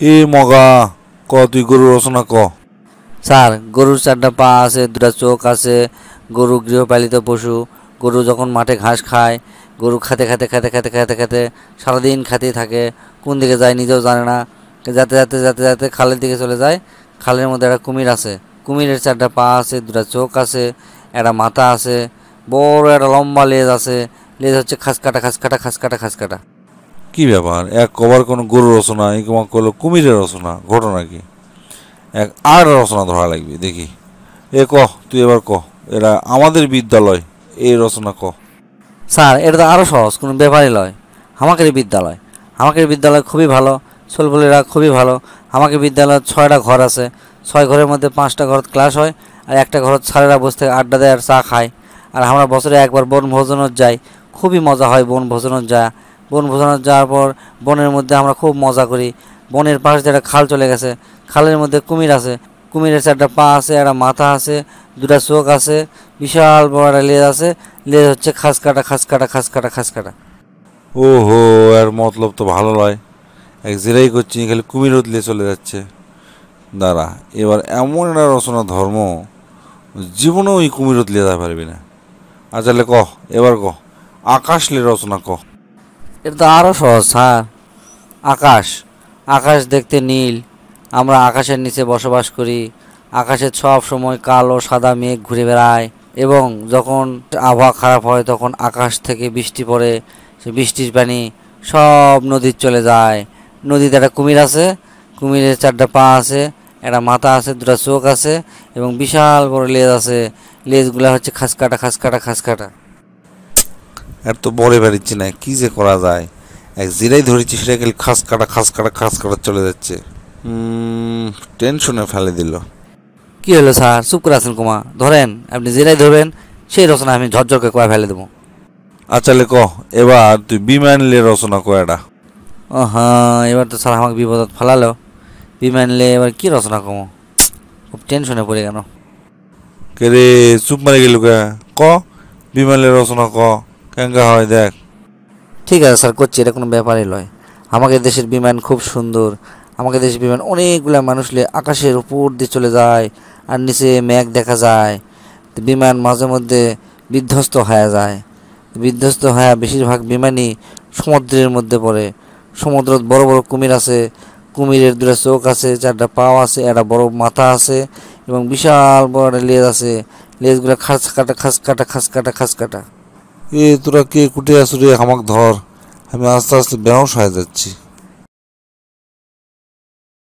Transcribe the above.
এ মগা, ক, তুই গরু রচনা ক। স্যার, গরুর চারটা পা আছে, দুটা চোখ আছে, গরু গৃহপালিত পশু, গরু যখন মাঠে ঘাস খায়, গরু খেতে খেতে খেতে খেতে খেতে খেতে সারাদিন খেতেই থাকে, কোন দিকে যায় নিজেও জানে না, যাতে যাতে যাতে যাতে খালের দিকে চলে যায়, খালের মধ্যে একটা কুমির আছে, কুমিরের চারটা পা আছে, দুটা চোখ আছে, একটা মাথা আছে, বড় একটা লম্বা লেজ আছে, লেজ হচ্ছে খাস কাটা খাস কাটা খাস কাটা খাস কাটা কি ব্যাপার? এক কবার কোনো গরু রচনা, এই কমা করল কুমিরের রচনা, ঘটনা কি? এক আর রচনা ধরা লাগবে, দেখি। এ ক, তুই এবার ক। এরা আমাদের বিদ্যালয়, এই রচনা ক। স্যার, এটা তো আরও সহজ, কোনো ব্যাপারই নয় আমাকের বিদ্যালয়। আমাকে বিদ্যালয় খুবই ভালো ছোলবলিরা খুবই ভালো। আমাকে বিদ্যালয়ে ছয়টা ঘর আছে। ছয় ঘরের মধ্যে পাঁচটা ঘর ক্লাস হয়, আর একটা ঘর স্যারেরা বসে আড্ডা দেয় আর চা খায়। আর আমরা বছরে একবার বন ভোজনত যাই। খুবই মজা হয় বন ভোজনত যা বন ভোজনত যাওয়ার পর বনের মধ্যে আমরা খুব মজা করি। বনের পাশ দিয়ে একটা খাল চলে গেছে, খালের মধ্যে কুমির আছে। কুমিরের চারটা পা আছে, একটা মাথা আছে, দুটা চোখ আছে, বিশাল বড় একটা লেজ আছে। লেজ হচ্ছে খাস কাটা খাস কাটা খাস কাটা খাস কাটা ও হো এর মতলব তো ভালো নয়। এক জেরাই করছি, খালি কুমির উতলে চলে যাচ্ছে। দাঁড়া, এবার এমন একটা রচনা ধর্ম, জীবনেও ওই কুমির উতলে যেতে পারবি না। আচ্ছা লে ক, এবার ক। আকাশ লে রচনা ক। এটা তো আরও সহজ হ্যাঁ। আকাশ। আকাশ দেখতে নীল। আমরা আকাশের নিচে বসবাস করি। আকাশে সব সময় কালো, সাদা মেঘ ঘুরে বেড়ায় এবং যখন আবহাওয়া খারাপ হয়, তখন আকাশ থেকে বৃষ্টি পড়ে। সে বৃষ্টির পানি সব নদীর চলে যায়। নদীতে একটা কুমির আছে। কুমিরের চারটা পা আছে, একটা মাথা আছে, দুটা চোখ আছে এবং বিশাল বড় লেজ আছে। লেজগুলো হচ্ছে খাস কাটা খাস এর তো বলে পারিচ্ছি না কি যে করা যায়? এক জিরাই ধরেছি সেটা খালি খাস কাটা খাস কাটা খাস কাটা চলে যাচ্ছে। টেনশনে ফেলে দিল। কি হলো স্যার? চুপ করে আছেন কুমা। ধরেন আপনি জেরাই ধরবেন সেই রচনা আমি ঝরঝরকে কয়ে ফেলে দেবো। আচ্ছা লে ক এবার তুই বিমান লে রচনা ক এটা ও হ্যাঁ এবার তো স্যার আমাকে বিপদত ফেলালো। বিমানলে এবার কি রচনা কমো খুব টেনশনে পড়ে গেল। কে রে চুপ মারে গেল কে? ক? বিমান লে রচনা ক। কেঙ্গা হয়, দেখ। ঠিক আছে, স্যার, করছি, এটা কোনো ব্যাপারই নয়। আমাদের দেশের বিমান খুব সুন্দর। আমাদের দেশের বিমান অনেকগুলা মানুষ আকাশের উপর দিয়ে চলে যায় আর নিচে মেঘ দেখা যায়। বিমান মাঝে মধ্যে বিধ্বস্ত হয়ে যায়। বিধ্বস্ত হয়ে বেশিরভাগ বিমানই সমুদ্রের মধ্যে পড়ে। সমুদ্রত বড় বড় কুমির আছে। কুমিরের দুটো চোখ আছে, চারটা পাও আছে, একটা বড় মাথা আছে এবং বিশাল বড় একটা লেজ আছে। লেজগুলো খাস কাটা খাস কাটা খাস কাটা খাস কাটা। এ তোরা কে কুটে আসুরে আমাকে ধর। আমি আস্তে আস্তে বেহস হয়ে যাচ্ছি।